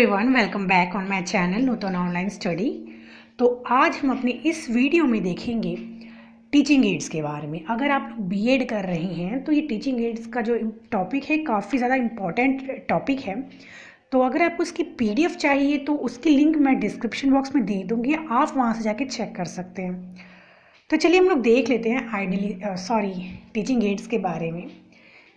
Everyone welcome back on my channel Nutan online study तो आज हम अपने इस वीडियो में देखेंगे टीचिंग एड्स के बारे में। अगर आप लोग बीएड कर रहे हैं तो ये टीचिंग एड्स का जो टॉपिक है, काफ़ी ज़्यादा इंपॉर्टेंट टॉपिक है। तो अगर आपको उसकी पीडीएफ चाहिए तो उसकी लिंक मैं डिस्क्रिप्शन बॉक्स में दे दूँगी। आप वहाँ से जाके चेक कर सकते हैं। तो चलिए हम लोग देख लेते हैं आइडली सॉरी टीचिंग एड्स के बारे में।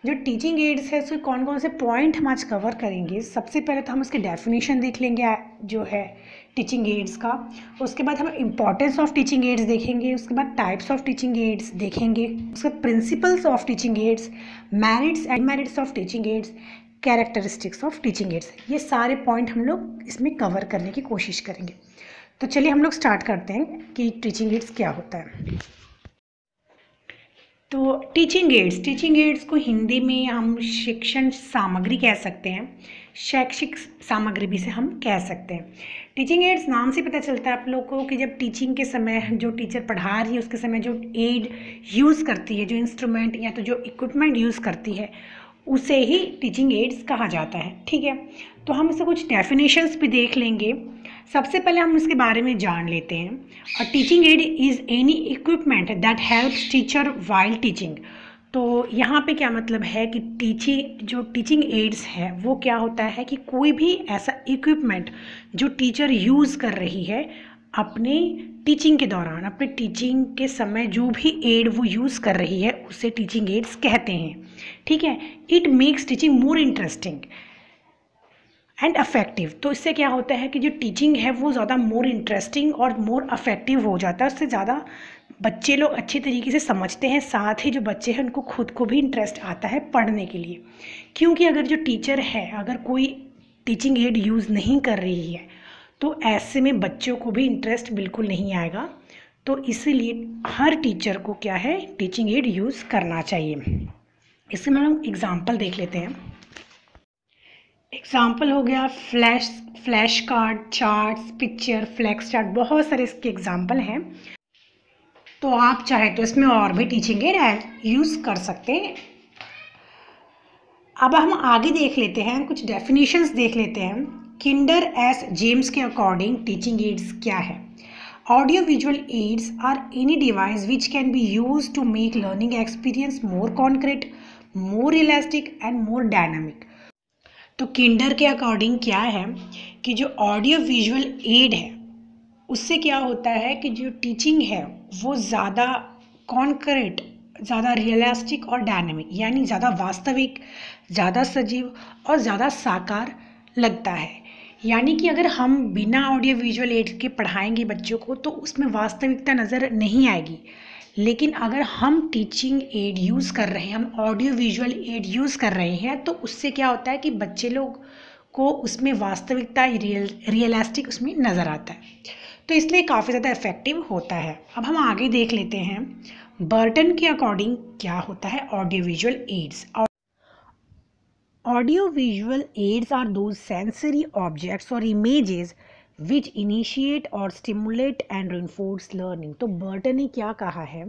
जो टीचिंग एड्स है, उसके कौन कौन से पॉइंट हम आज कवर करेंगे, सबसे पहले तो हम उसके डेफिनेशन देख लेंगे, जो है टीचिंग एड्स का। उसके बाद हम इम्पॉर्टेंस ऑफ़ टीचिंग एड्स देखेंगे, उसके बाद टाइप्स ऑफ़ टीचिंग एड्स देखेंगे, उसके बाद principles of teaching aids merits and merits of teaching aids characteristics of teaching aids ये सारे पॉइंट हम लोग इसमें कवर करने की कोशिश करेंगे। तो चलिए हम लोग स्टार्ट करते हैं कि टीचिंग एड्स क्या होता है। तो टीचिंग एड्स टीचिंग एड्स को हिंदी में हम शिक्षण सामग्री कह सकते हैं। शैक्षिक सामग्री भी से हम कह सकते हैं। टीचिंग एड्स नाम से पता चलता है आप लोग को कि जब टीचिंग के समय जो टीचर पढ़ा रही है, उसके समय जो एड यूज़ करती है, जो इंस्ट्रूमेंट या तो जो इक्विपमेंट यूज़ करती है, उसे ही टीचिंग एड्स कहा जाता है। ठीक है? तो हम इससे कुछ डेफिनेशंस भी देख लेंगे। सबसे पहले हम इसके बारे में जान लेते हैं। A teaching aid is any equipment that helps teacher while teaching तो यहाँ पे क्या मतलब है कि टीचिंग जो टीचिंग एड्स है, वो क्या होता है कि कोई भी ऐसा इक्विपमेंट जो टीचर यूज़ कर रही है, अपने टीचिंग के दौरान, अपने टीचिंग के समय जो भी एड वो यूज़ कर रही है, उसे टीचिंग एड्स कहते हैं। ठीक है? It makes teaching more interesting and affective तो इससे क्या होता है कि जो टीचिंग है, वो ज़्यादा मोर इंटरेस्टिंग और मोर अफेक्टिव हो जाता है। उससे ज़्यादा बच्चे लोग अच्छे तरीके से समझते हैं, साथ ही जो बच्चे हैं, उनको खुद को भी इंटरेस्ट आता है पढ़ने के लिए। क्योंकि अगर जो टीचर है, अगर कोई टीचिंग एड यूज़ नहीं कर रही है तो ऐसे में बच्चों को भी इंटरेस्ट बिल्कुल नहीं आएगा। तो इसीलिए हर टीचर को क्या है टीचिंग एड यूज़ करना चाहिए। इसमें हम एग्ज़ाम्पल देख लेते हैं। एग्ज़ाम्पल हो गया flash flash card charts picture flex chart बहुत सारे इसके एग्ज़ाम्पल हैं। तो आप चाहे तो इसमें और भी टीचिंग एड यूज़ कर सकते हैं। अब हम आगे देख लेते हैं, कुछ डेफिनेशंस देख लेते हैं। किंडर एस जेम्स के अकॉर्डिंग टीचिंग एड्स क्या है? Audio visual aids are any device which can be use to make learning experience more concrete more elastic and more dynamic तो किंडर के अकॉर्डिंग क्या है कि जो ऑडियो विजुअल एड है, उससे क्या होता है कि जो टीचिंग है, वो ज़्यादा कॉन्क्रीट ज़्यादा रियलिस्टिक और डायनेमिक यानी ज़्यादा वास्तविक, ज़्यादा सजीव और ज़्यादा साकार लगता है। यानी कि अगर हम बिना ऑडियो विजुअल एड के पढ़ाएँगे बच्चों को तो उसमें वास्तविकता नज़र नहीं आएगी। लेकिन अगर हम टीचिंग एड यूज़ कर रहे हैं, हम ऑडियो विजुअल एड यूज़ कर रहे हैं तो उससे क्या होता है कि बच्चे लोग को उसमें वास्तविकता रियल रियलिस्टिक उसमें नज़र आता है। तो इसलिए काफ़ी ज़्यादा इफ़ेक्टिव होता है। अब हम आगे देख लेते हैं बर्टन के अकॉर्डिंग क्या होता है audio visual aids audio visual aids are those sensory objects और इमेजेस विच इनिशिएट और स्टिमुलेट एंड रिनफोर्स लर्निंग तो बर्टन ने क्या कहा है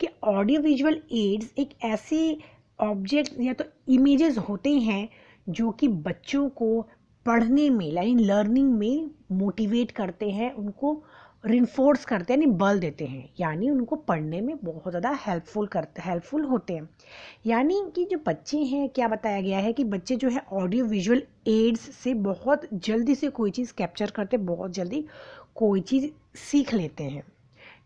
कि ऑडियो विजुअल एड्स एक ऐसे ऑब्जेक्ट या तो इमेजेस होते हैं जो कि बच्चों को पढ़ने में यानी लर्निंग में मोटिवेट करते हैं, उनको रिन्फोर्स करते हैं यानी बल देते हैं। यानी उनको पढ़ने में बहुत ज़्यादा हेल्पफुल करते हेल्पफुल होते हैं। यानी कि जो बच्चे हैं, क्या बताया गया है कि बच्चे जो है ऑडियो विजुअल एड्स से बहुत जल्दी से कोई चीज़ कैप्चर करते बहुत जल्दी कोई चीज़ सीख लेते हैं।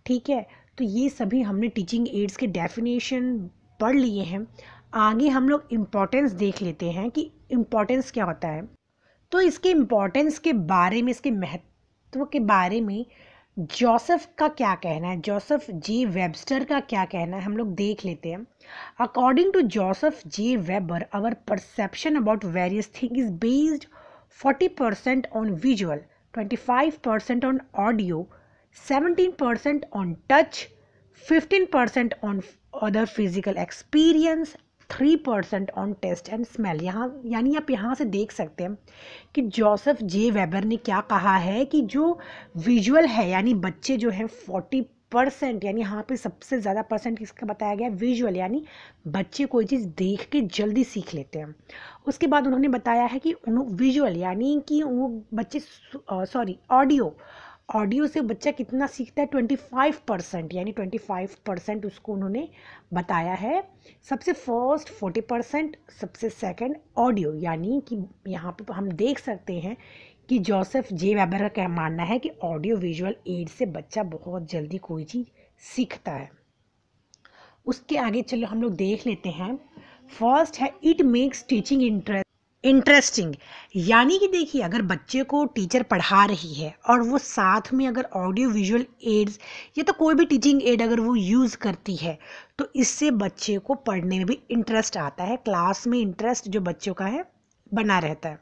ठीक है? तो ये सभी हमने टीचिंग एड्स के डेफिनेशन पढ़ लिए हैं। आगे हम लोग इम्पोर्टेंस देख लेते हैं कि इम्पोर्टेंस क्या होता है। तो इसके इम्पोर्टेंस के बारे में, इसके महत्व के बारे में जोसेफ का क्या कहना है? जोसेफ जे वेबस्टर का क्या कहना है? हम लोग देख लेते हैं। According to Joseph J Weber our perception about various thing is based forty percent on visual twenty five percent on audio seventeen percent on touch fifteen percent on other physical experience three percent on taste and smell यहाँ, यानी आप यहाँ से देख सकते हैं कि Joseph J weber ने क्या कहा है कि जो विजुअल है, यानी बच्चे जो है फोर्टी परसेंट यानी यहाँ पे सबसे ज़्यादा परसेंट किसका बताया गया? विजुअल यानी बच्चे कोई चीज़ देख के जल्दी सीख लेते हैं। उसके बाद उन्होंने बताया है कि विजुअल यानी कि वो बच्चे सॉरी ऑडियो ऑडियो से बच्चा कितना सीखता है? ट्वेंटी फाइव परसेंट यानी ट्वेंटी फाइव परसेंट उसको उन्होंने बताया है। सबसे फ़र्स्ट फोर्टी परसेंट सबसे सेकंड ऑडियो यानी कि यहाँ पे हम देख सकते हैं कि जोसेफ जे वेबर का क्या मानना है कि ऑडियो विजुअल एड से बच्चा बहुत जल्दी कोई चीज़ सीखता है। उसके आगे चलो हम लोग देख लेते हैं। फ़र्स्ट है it makes teaching interest interesting यानी कि देखिए, अगर बच्चे को टीचर पढ़ा रही है और वो साथ में अगर ऑडियो विजुअल एड्स या तो कोई भी टीचिंग एड अगर वो यूज़ करती है तो इससे बच्चे को पढ़ने में भी इंटरेस्ट आता है क्लास में इंटरेस्ट जो बच्चों का है, बना रहता है।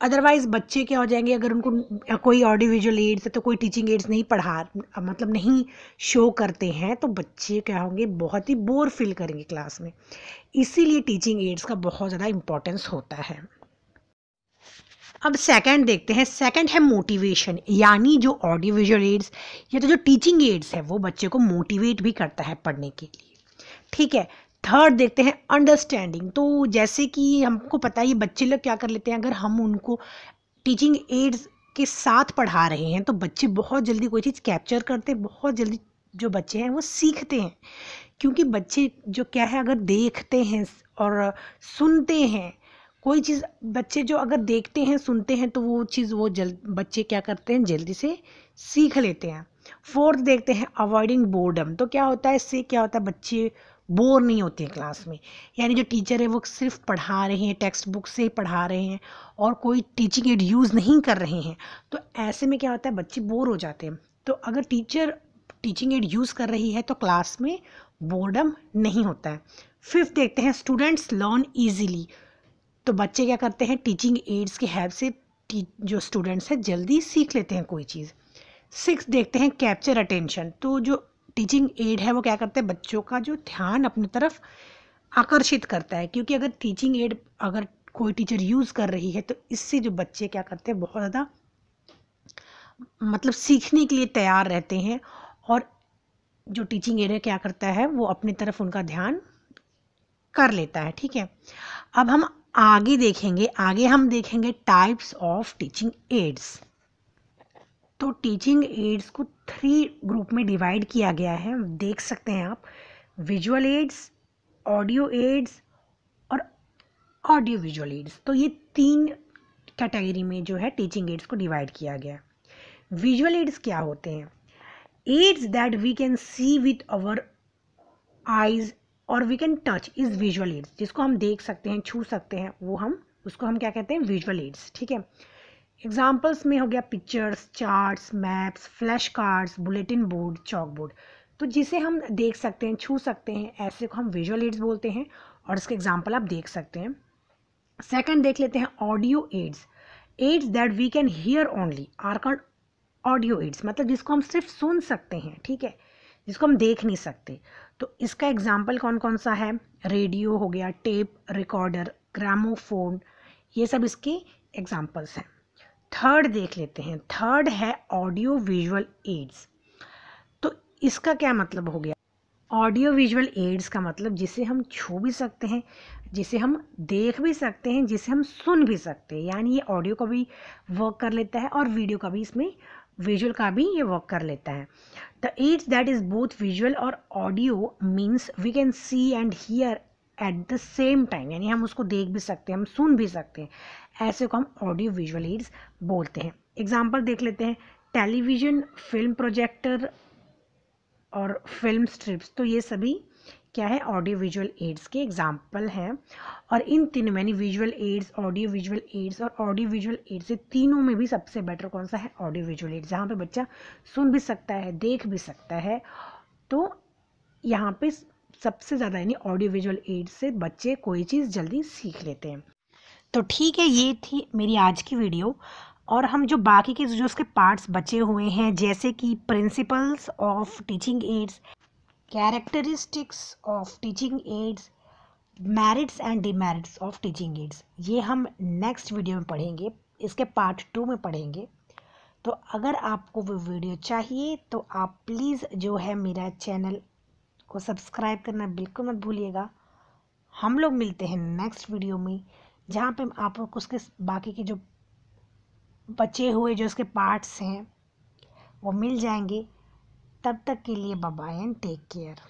अदरवाइज़ बच्चे क्या हो जाएँगे? अगर उनको कोई ऑडियो विजुअल एड्स है तो कोई टीचिंग एड्स नहीं पढ़ा मतलब नहीं शो करते हैं तो बच्चे क्या होंगे? बहुत ही बोर फील करेंगे क्लास में। इसीलिए टीचिंग एड्स का बहुत ज़्यादा इम्पोर्टेंस होता है। अब सेकंड देखते हैं। सेकंड है मोटिवेशन यानी जो ऑडियो विजुअल एड्स या तो जो टीचिंग एड्स है, वो बच्चे को मोटिवेट भी करता है पढ़ने के लिए। ठीक है? थर्ड देखते हैं अंडरस्टैंडिंग तो जैसे कि हमको पता है ये बच्चे लोग क्या कर लेते हैं, अगर हम उनको टीचिंग एड्स के साथ पढ़ा रहे हैं तो बच्चे बहुत जल्दी कोई चीज़ कैप्चर करते हैं, बहुत जल्दी जो बच्चे हैं वो सीखते हैं. क्योंकि बच्चे जो क्या है, अगर देखते हैं और सुनते हैं, कोई चीज़, बच्चे जो अगर देखते हैं, सुनते हैं तो वो चीज़ वो जल्द बच्चे क्या करते हैं, जल्दी से सीख लेते हैं. फोर्थ देखते हैं अवॉइडिंग बोर्डम तो क्या होता है, इससे क्या होता है, बच्चे बोर नहीं होती हैं क्लास में। यानी जो टीचर है वो सिर्फ़ पढ़ा रहे हैं टेक्स्ट बुक से पढ़ा रहे हैं और कोई टीचिंग एड यूज़ नहीं कर रहे हैं। तो ऐसे में क्या होता है, बच्चे बोर हो जाते हैं। तो अगर टीचर टीचिंग एड यूज़ कर रही है तो क्लास में बोर्डम नहीं होता है। फिफ्थ देखते हैं, स्टूडेंट्स लर्न ईजीली तो बच्चे क्या करते हैं, टीचिंग एड्स की हेल्प से जो स्टूडेंट्स हैं जल्दी सीख लेते हैं कोई चीज़। सिक्स देखते हैं, कैप्चर अटेंशन। तो जो टीचिंग एड है, वो क्या करते हैं? बच्चों का जो ध्यान अपनी तरफ़ आकर्षित करता है। क्योंकि अगर टीचिंग एड अगर कोई टीचर यूज़ कर रही है तो इससे जो बच्चे क्या करते हैं? बहुत ज़्यादा मतलब सीखने के लिए तैयार रहते हैं और जो टीचिंग एड क्या करता है? वो अपनी तरफ़ उनका ध्यान कर लेता है, ठीक है? अब हम आगे देखेंगे, आगे हम देखेंगे टाइप्स ऑफ़ टीचिंग एड्स तो टीचिंग एड्स को थ्री ग्रुप में डिवाइड किया गया है। देख सकते हैं आप। विजुअल एड्स ऑडियो एड्स और ऑडियो विजुअल एड्स तो ये तीन कैटेगरी में जो है टीचिंग एड्स को डिवाइड किया गया है। विजुअल एड्स क्या होते हैं? Aids that we can see with our eyes और we can touch is visual aids जिसको हम देख सकते हैं, छू सकते हैं, वो हम, उसको हम क्या कहते हैं? विजुअल एड्स ठीक है? एग्जाम्पल्स में हो गया pictures charts maps flash cards bulletin board chalk board तो जिसे हम देख सकते हैं, छू सकते हैं, ऐसे को हम विजुअल एड्स बोलते हैं और इसके एग्ज़ाम्पल आप देख सकते हैं। सेकंड देख लेते हैं audio aids aids that we can hear only are called audio aids मतलब जिसको हम सिर्फ़ सुन सकते हैं, ठीक है? जिसको हम देख नहीं सकते। तो इसका एग्ज़ाम्पल कौन कौन सा है? रेडियो हो गया टेप रिकॉर्डर ग्रामोफोन ये सब इसके एग्जाम्पल्स हैं। थर्ड देख लेते हैं। थर्ड है ऑडियो विजुअल एड्स तो इसका क्या मतलब हो गया? ऑडियो विजुअल एड्स का मतलब जिसे हम छू भी सकते हैं, जिसे हम देख भी सकते हैं, जिसे हम सुन भी सकते हैं। यानी ये ऑडियो का भी वर्क कर लेता है और वीडियो का भी इसमें विजुअल का भी ये वर्क कर लेता है। The aids that is both visual और audio means we can see and hear at the same time यानी हम उसको देख भी सकते हैं, हम सुन भी सकते हैं। ऐसे को हम ऑडियो विजुअल एड्स बोलते हैं। एग्ज़ाम्पल देख लेते हैं। टेलीविज़न फ़िल्म प्रोजेक्टर और फ़िल्म स्ट्रिप्स तो ये सभी क्या है? ऑडियो विजुअल एड्स के एग्ज़ाम्पल हैं। और इन तीनों यानी visual aids audio visual aids और ऑडियो विजुअल एड्स ये तीनों में भी सबसे बेटर कौन सा है? ऑडियो विजुअल एड्स जहाँ पे बच्चा सुन भी सकता है, देख भी सकता है तो यहाँ पे सबसे ज़्यादा, यानी ऑडियो विजुअल एड से बच्चे कोई चीज़ जल्दी सीख लेते हैं। तो ठीक है, ये थी मेरी आज की वीडियो। और हम जो बाकी के, जो उसके पार्ट्स बचे हुए हैं, जैसे कि principles of teaching aids characteristics of teaching aids merits and demerits of teaching aids ये हम नेक्स्ट वीडियो में पढ़ेंगे। इसके पार्ट टू में पढ़ेंगे। तो अगर आपको वो वीडियो चाहिए तो आप प्लीज़ जो है मेरा चैनल को सब्सक्राइब करना बिल्कुल मत भूलिएगा। हम लोग मिलते हैं नेक्स्ट वीडियो में, जहाँ पे आप लोग उसके बाकी के जो बचे हुए, जो उसके पार्ट्स हैं, वो मिल जाएँगे। तब तक के लिए बाय एंड टेक केयर